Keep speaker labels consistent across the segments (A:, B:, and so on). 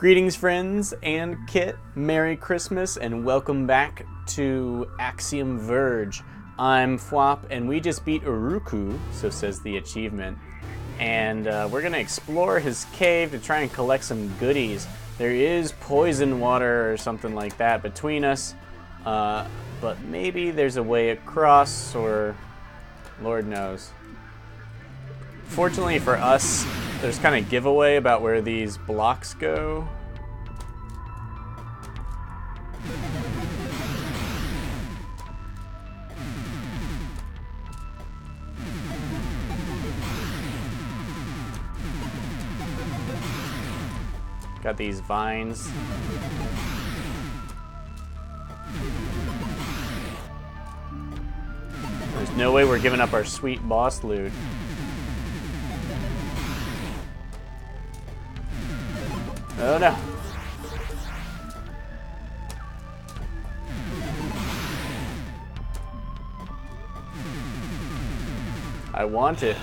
A: Greetings, friends and Kit. Merry Christmas and welcome back to Axiom Verge. I'm Fwop and we just beat Uruku, so says the achievement. And uh, we're gonna explore his cave to try and collect some goodies. There is poison water or something like that between us, uh, but maybe there's a way across or Lord knows. Fortunately for us, there's kind of giveaway about where these blocks go. Got these vines. There's no way we're giving up our sweet boss loot. Oh no. I want it.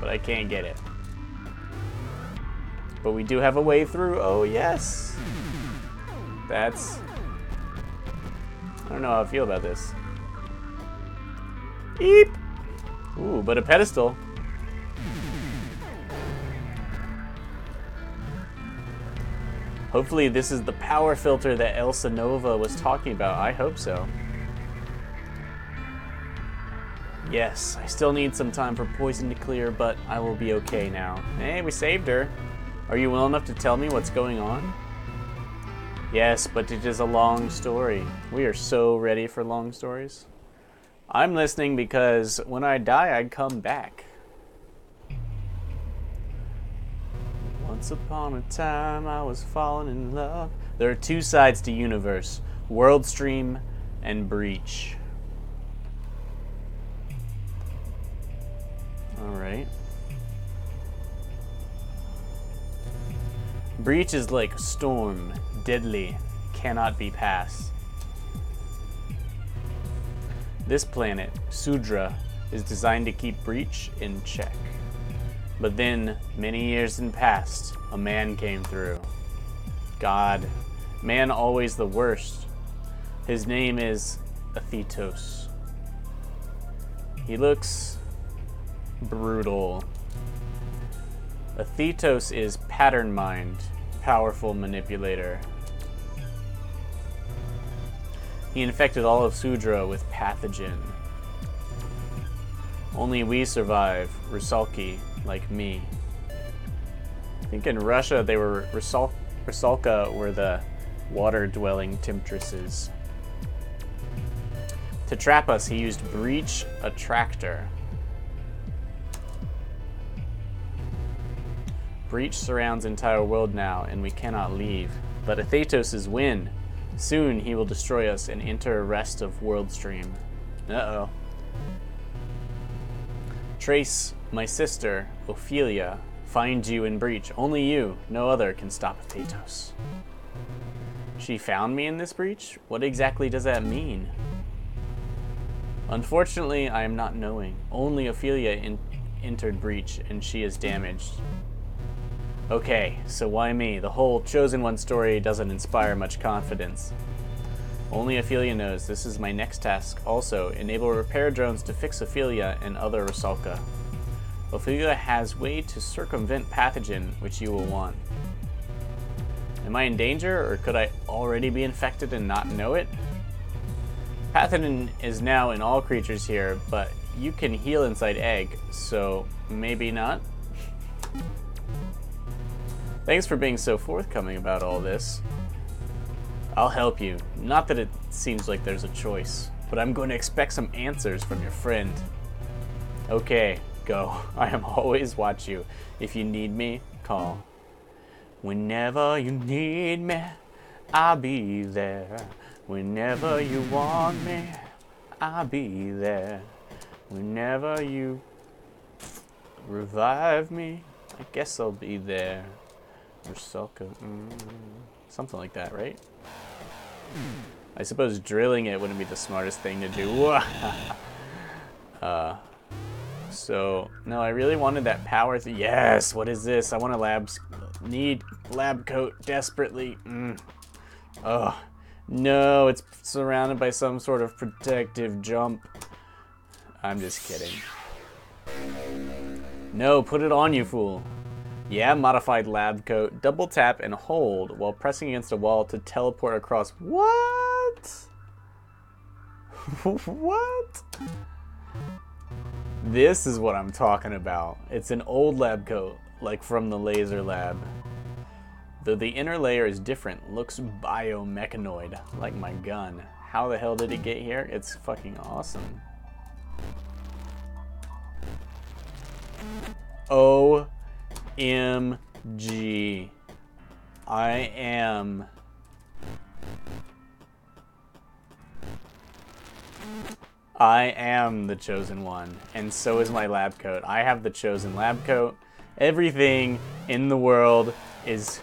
A: But I can't get it. But we do have a way through. Oh, yes. That's... I don't know how I feel about this. Eep! Ooh, but a pedestal. Hopefully this is the power filter that Elsenova was talking about. I hope so. Yes, I still need some time for poison to clear, but I will be okay now. Hey, we saved her. Are you well enough to tell me what's going on? Yes, but it is a long story. We are so ready for long stories. I'm listening because when I die, I come back. Once upon a time, I was falling in love. There are two sides to universe World Stream and Breach. Alright. Breach is like storm, deadly, cannot be passed. This planet, Sudra, is designed to keep Breach in check. But then, many years in past, a man came through. God, man always the worst. His name is Athetos. He looks brutal. Athetos is pattern mind, powerful manipulator. He infected all of Sudra with pathogen. Only we survive, Rusalki, like me. I think in Russia they were Rusal- Rusalka were the water-dwelling temptresses. To trap us, he used Breach Attractor. Breach surrounds entire world now, and we cannot leave. But Athetos' win. Soon he will destroy us and enter rest of World Stream. Uh-oh. Trace, my sister, Ophelia, find you in breach. Only you, no other, can stop Athetos. She found me in this breach? What exactly does that mean? Unfortunately, I am not knowing. Only Ophelia in entered breach, and she is damaged. Okay, so why me? The whole Chosen One story doesn't inspire much confidence. Only Ophelia knows this is my next task. Also, enable repair drones to fix Ophelia and other Rusalka. Ophelia has way to circumvent pathogen, which you will want. Am I in danger, or could I already be infected and not know it? Pathogen is now in all creatures here, but you can heal inside egg, so maybe not? Thanks for being so forthcoming about all this. I'll help you. Not that it seems like there's a choice, but I'm going to expect some answers from your friend. Okay, go. I am always watch you. If you need me, call. Whenever you need me, I'll be there. Whenever you want me, I'll be there. Whenever you revive me, I guess I'll be there. Rusalka, mm, something like that, right? I suppose drilling it wouldn't be the smartest thing to do. uh, So, no, I really wanted that power. Th yes, what is this? I want a lab, need lab coat desperately. Mm. Oh, no, it's surrounded by some sort of protective jump. I'm just kidding. No, put it on, you fool. Yeah, modified lab coat. Double tap and hold while pressing against a wall to teleport across. What? what? This is what I'm talking about. It's an old lab coat, like from the laser lab. Though the inner layer is different, looks biomechanoid, like my gun. How the hell did it get here? It's fucking awesome. Oh O-M-G. I am... I am the chosen one, and so is my lab coat. I have the chosen lab coat. Everything in the world is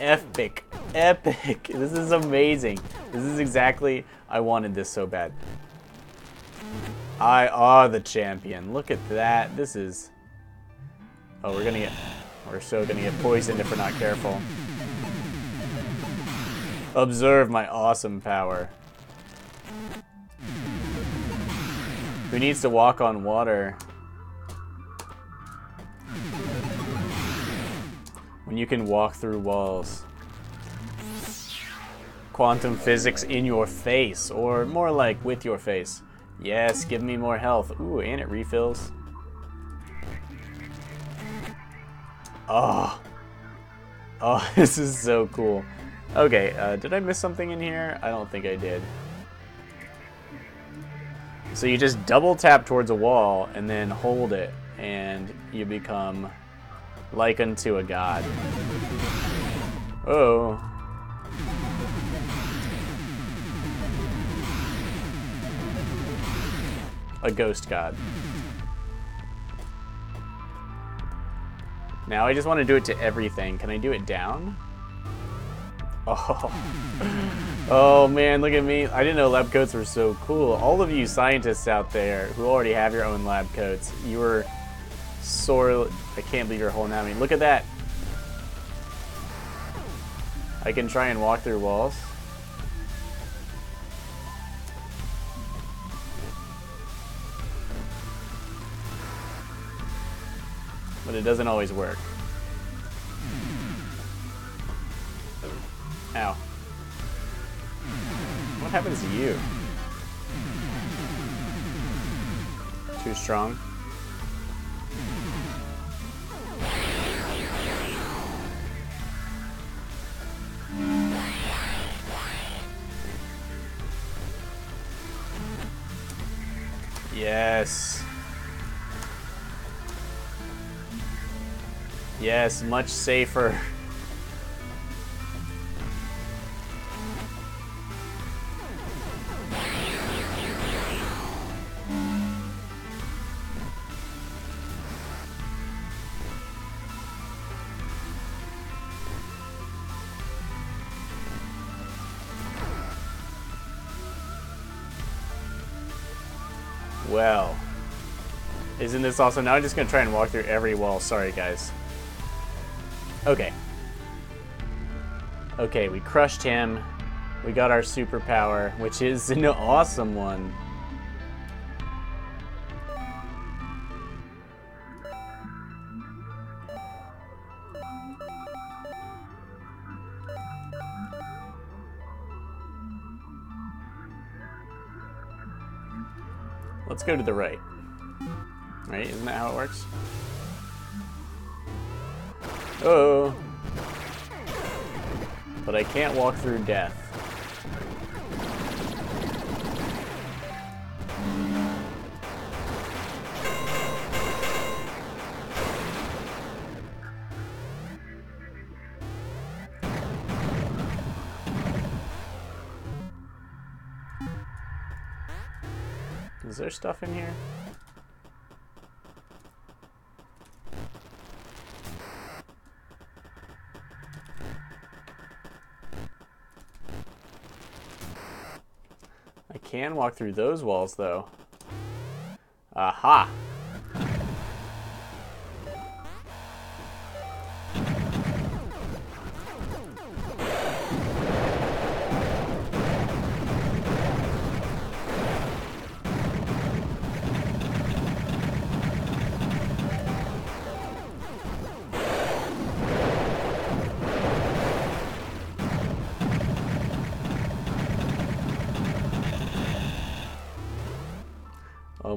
A: epic. Epic. This is amazing. This is exactly, I wanted this so bad. I are the champion. Look at that. This is, oh, we're gonna get, we're so gonna get poisoned if we're not careful. Observe my awesome power. Who needs to walk on water? When you can walk through walls. Quantum physics in your face, or more like with your face. Yes, give me more health. Ooh, and it refills. Oh. Oh, this is so cool. Okay, uh, did I miss something in here? I don't think I did. So you just double tap towards a wall and then hold it and you become like unto a god. Oh. A ghost god. Now I just want to do it to everything. Can I do it down? Oh. oh man, look at me. I didn't know lab coats were so cool. All of you scientists out there who already have your own lab coats, you were sore. I can't believe you're holding at me. Look at that. I can try and walk through walls. But it doesn't always work. Ow. What happens to you? Too strong? Yes. Yes, much safer. Well, isn't this awesome? Now I'm just going to try and walk through every wall. Sorry, guys. Okay. Okay, we crushed him. We got our superpower, which is an awesome one. Let's go to the right. Right? Isn't that how it works? Oh. But I can't walk through death. Is there stuff in here? Can walk through those walls, though. Aha!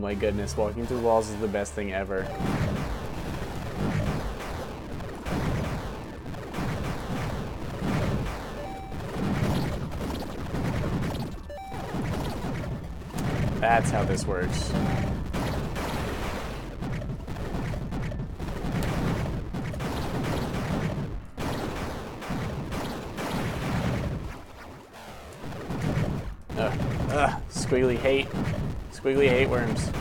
A: My goodness, walking through walls is the best thing ever. That's how this works. Ugh, ugh, squiggly hate. Squiggly hate worms.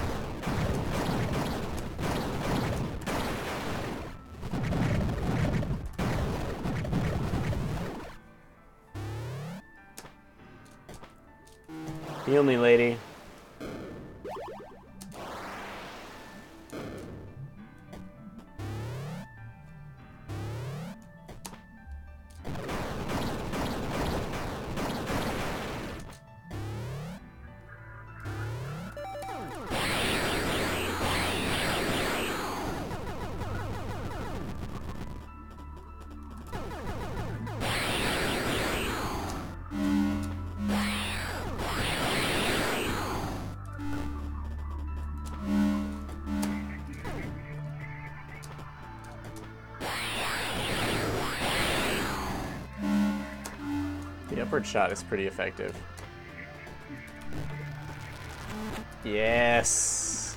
A: Heal me, lady. Upward shot is pretty effective. Yes.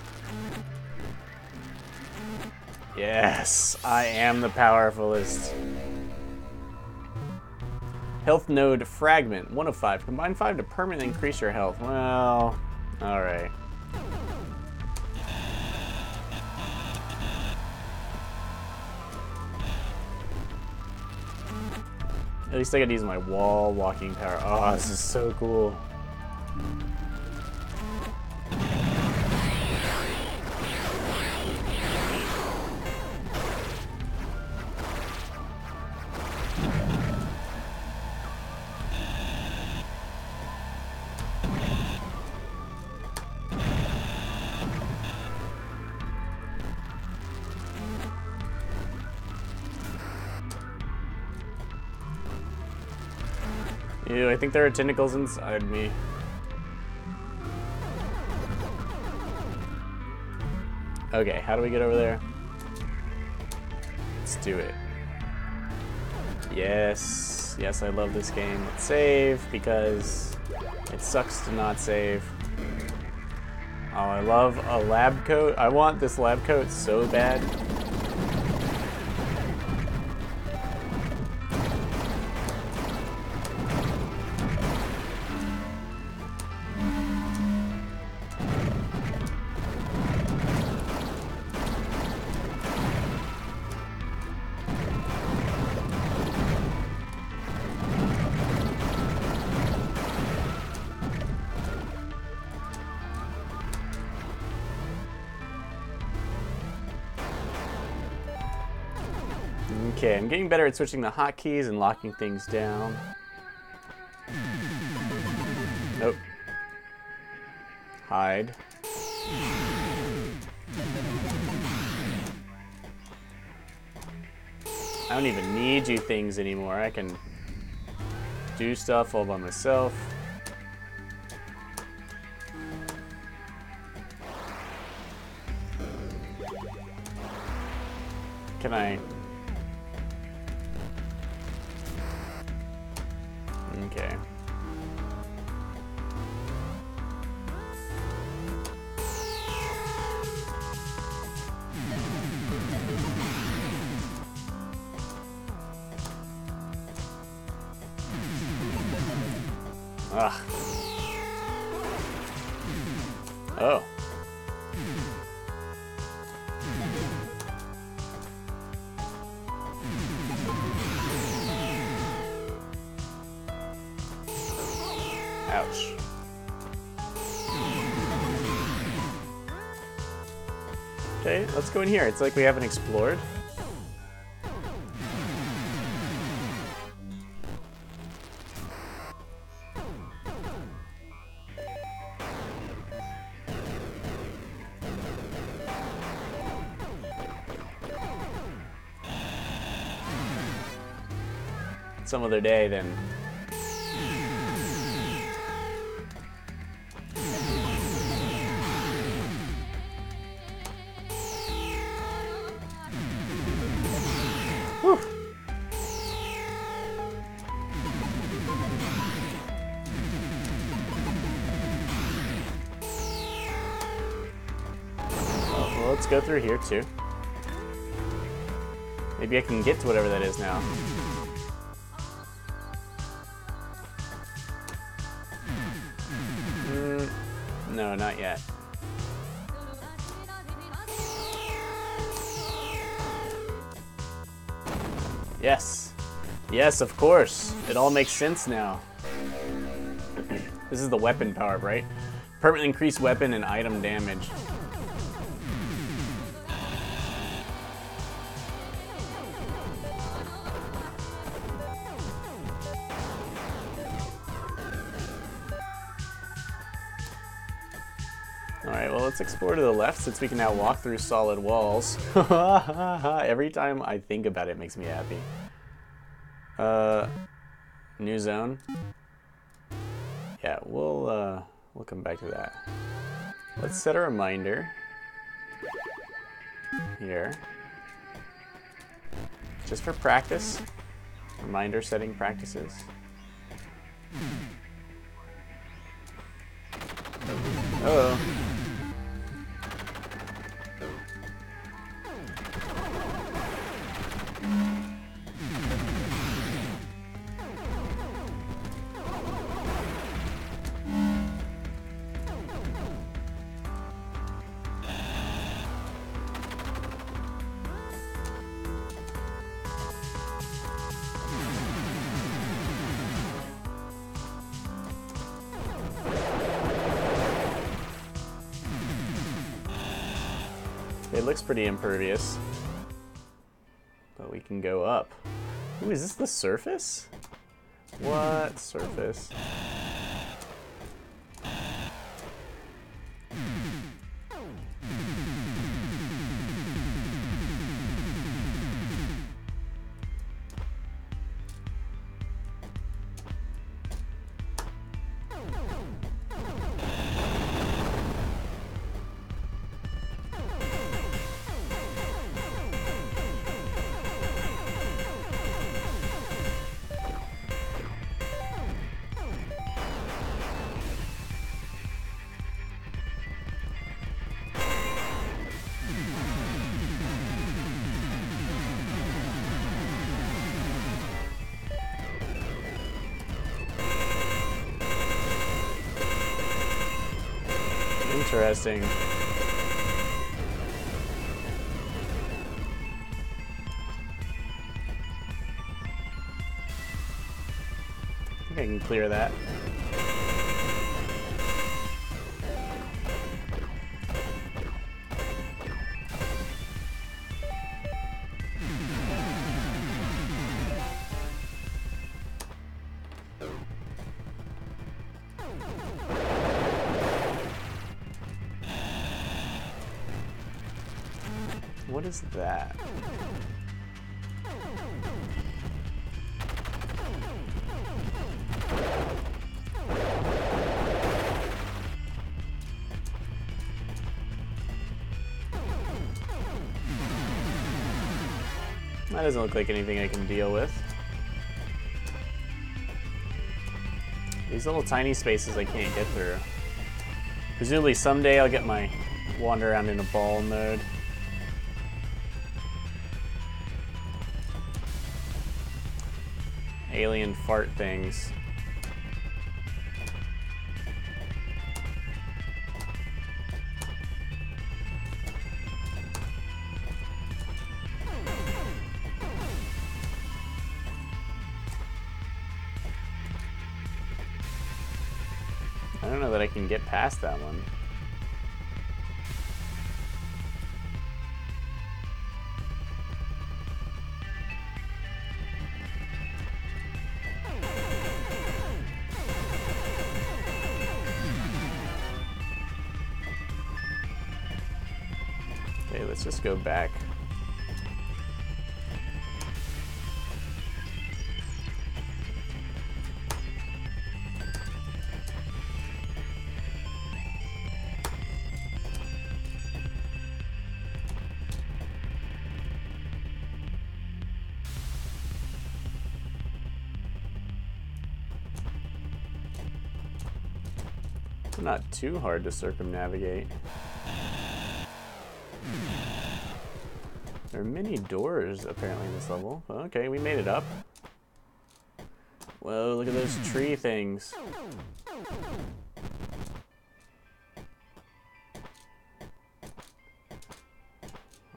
A: Yes, I am the powerfulest. Health node fragment, 1 of 5. Combine 5 to permanently increase your health. Well, alright. At least I to use my wall walking power. Oh, this is so cool. Ew, I think there are tentacles inside me. Okay, how do we get over there? Let's do it. Yes, yes, I love this game. Let's save because it sucks to not save. Oh, I love a lab coat. I want this lab coat so bad. Okay, I'm getting better at switching the hotkeys and locking things down. Nope. Hide. I don't even need you things anymore. I can do stuff all by myself. Can I... Okay. Okay, let's go in here. It's like we haven't explored. Some other day, then well, let's go through here too. Maybe I can get to whatever that is now. Mm, no, not yet. Yes. Yes, of course. It all makes sense now. this is the weapon power, right? Permanently increased weapon and item damage. Alright, well let's explore to the left since we can now walk through solid walls. Every time I think about it, it makes me happy. Uh, new zone. Yeah, we'll uh, we'll come back to that. Let's set a reminder here, just for practice. Reminder setting practices. Uh oh. Looks pretty impervious. But we can go up. Ooh, is this the surface? What surface? Interesting. I think I can clear that. Is that? That doesn't look like anything I can deal with. These little tiny spaces I can't get through. Presumably someday I'll get my wander around in a ball mode. Alien fart things. I don't know that I can get past that one. just go back. Not too hard to circumnavigate. There are many doors apparently in this level. Okay, we made it up. Whoa, look at those tree things.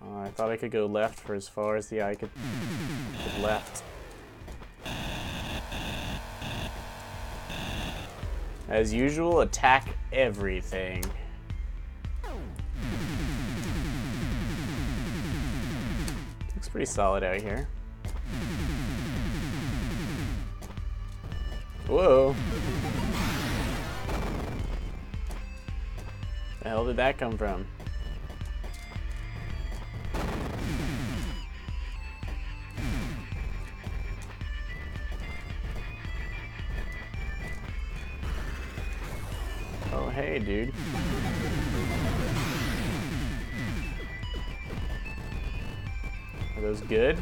A: Oh, I thought I could go left for as far as the eye could, could left. As usual, attack everything. Pretty solid out here. Whoa. The hell did that come from? Oh, hey, dude. Those good?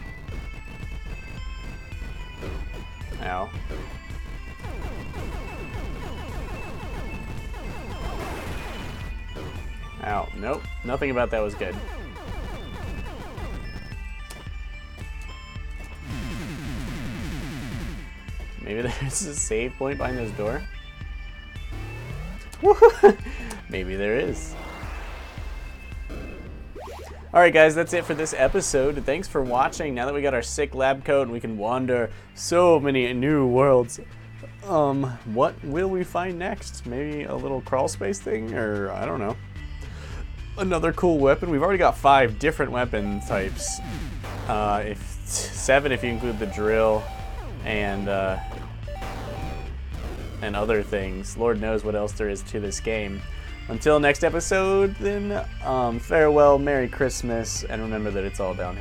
A: Ow. Ow. Nope. Nothing about that was good. Maybe there's a save point behind this door? Maybe there is. Alright guys, that's it for this episode. Thanks for watching. Now that we got our sick lab coat and we can wander so many new worlds, um, what will we find next? Maybe a little crawl space thing? Or, I don't know. Another cool weapon. We've already got five different weapon types. Uh, if Seven if you include the drill and, uh, and other things. Lord knows what else there is to this game. Until next episode, then um, farewell, Merry Christmas, and remember that it's all downhill.